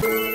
Bye.